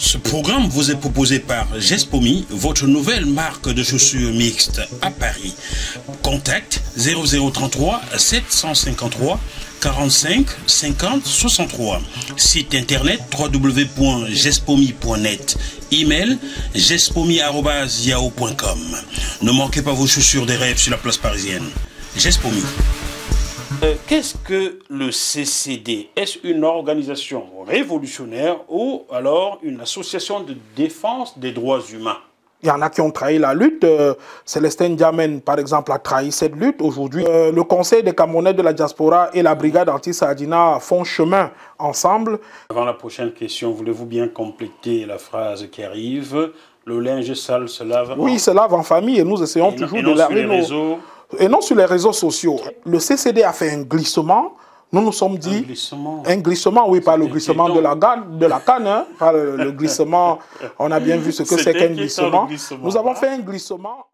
Ce programme vous est proposé par Gespomi, votre nouvelle marque de chaussures mixtes à Paris. Contact 0033 753 45 50 63. Site internet www.gespomi.net. Email gespomi.yahoo.com. Ne manquez pas vos chaussures des rêves sur la place parisienne. Gespomi. Euh, Qu'est-ce que le CCD Est-ce une organisation révolutionnaire ou alors une association de défense des droits humains? Il y en a qui ont trahi la lutte. Euh, Célestin Diamène, par exemple, a trahi cette lutte. Aujourd'hui, euh, le Conseil des Camerounais de la diaspora et la brigade anti-Sardina font chemin ensemble. Avant la prochaine question, voulez-vous bien compléter la phrase qui arrive? Le linge sale se lave Oui, se lave en famille et nous essayons Et toujours et de non laver nos- Et non sur les réseaux sociaux. Le CCD a fait un glissement. Nous nous sommes dit... Un glissement. Un glissement, oui, pas le glissement de la, canne, de la canne, hein, pas le, le glissement. On a bien vu ce que c'est qu'un glissement. Nous avons fait un glissement.